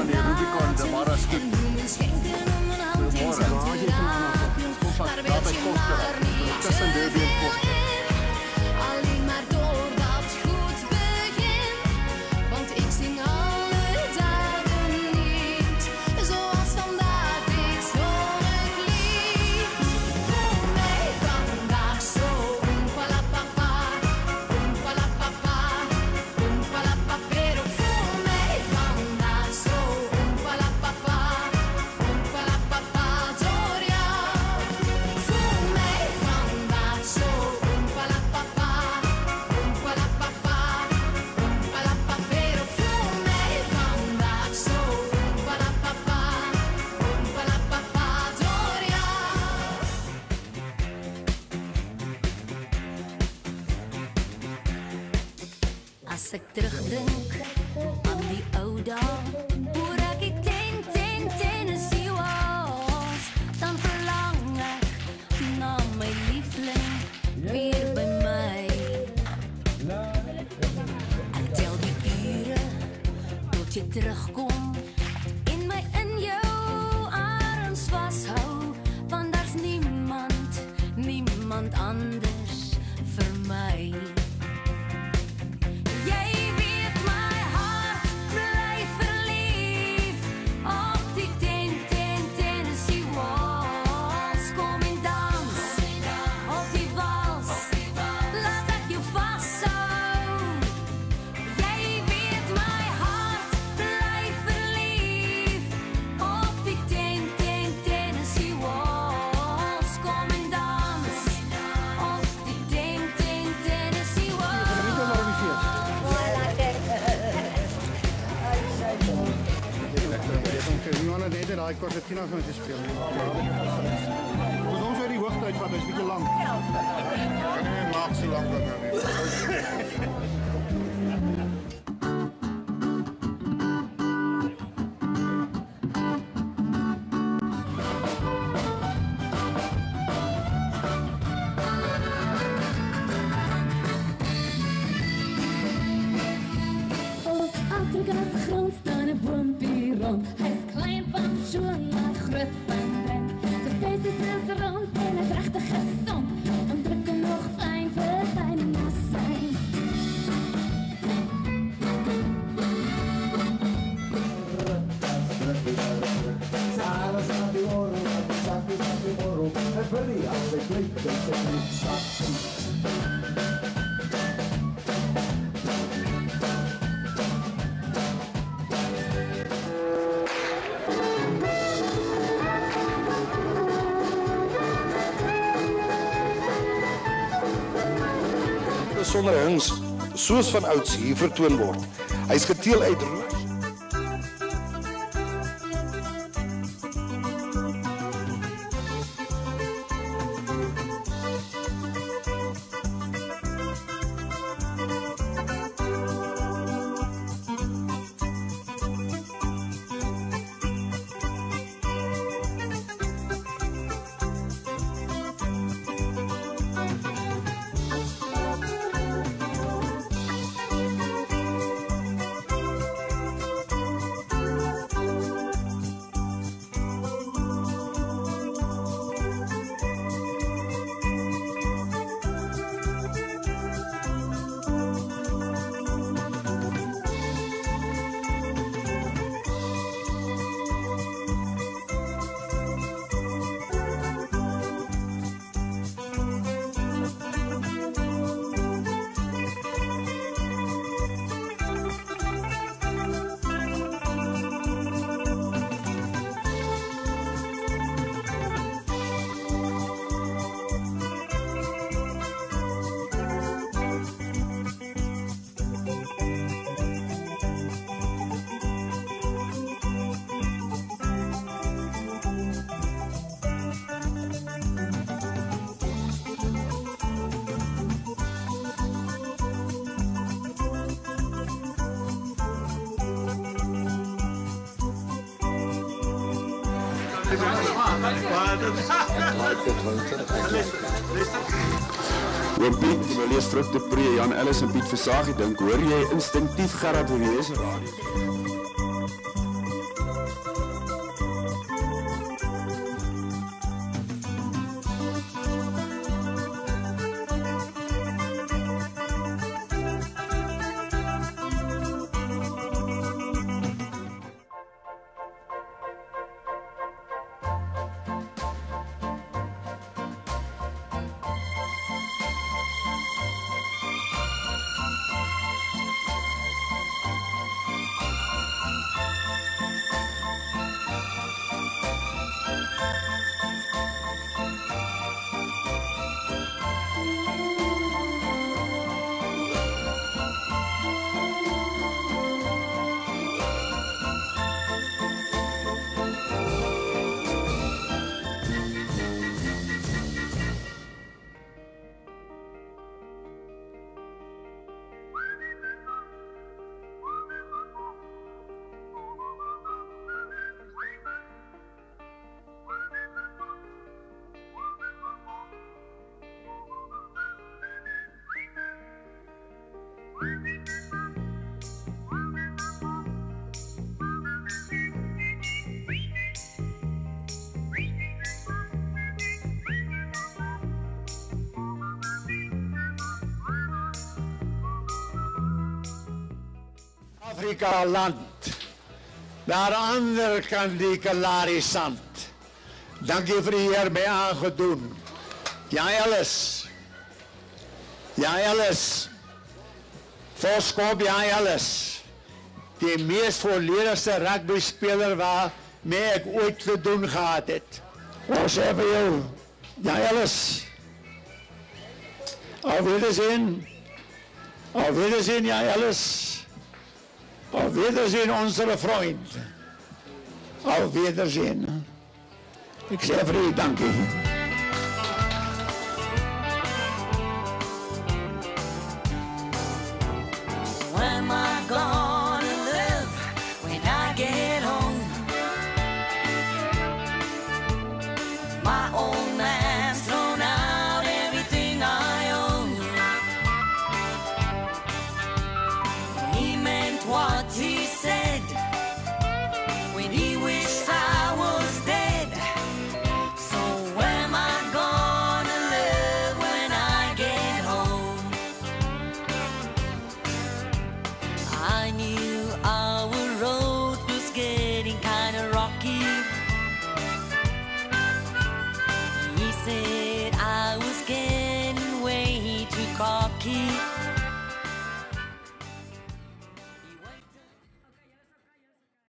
Hani Rubicon da Maraş As ek terugdink aan die ou dae, hoe ek ek ten ten Tennessee was, dan verlang ek na my liefling weer by my. Ek tel die ure tot jy terugkom en my in jou arms vashou, want daar's niemand, niemand anders vir my. Corsettino gaan ze spelen. Voor is die hoogtijd van, dat is een beetje lang. Nee, maak ze lang dan staan een. Besondere hings soos van ouds hier vertoon word. Hy's geteel uit Oom Piet, jy lees terug te Pre, Jan Ellis en Piet Versagie dink, hoor jy instinktief Gerard Horie se radio? Afrika land. Daar ander kan die Kalahari sand. Dankie vir die Heer my aangedoen. Ja Ellis. Ja Ellis. Voorskop ja Ellis. Die mees volledigste rugby speler waar mee ek ooit te doen gehad het. Ons sê vir jou. Ja Ellis. Auf Wiedersehen. Auf Wiedersehen ja Ellis. Auf Wiedersehen, unsere Freund. Auf Wiedersehen. Ik zeg voor u, dank u.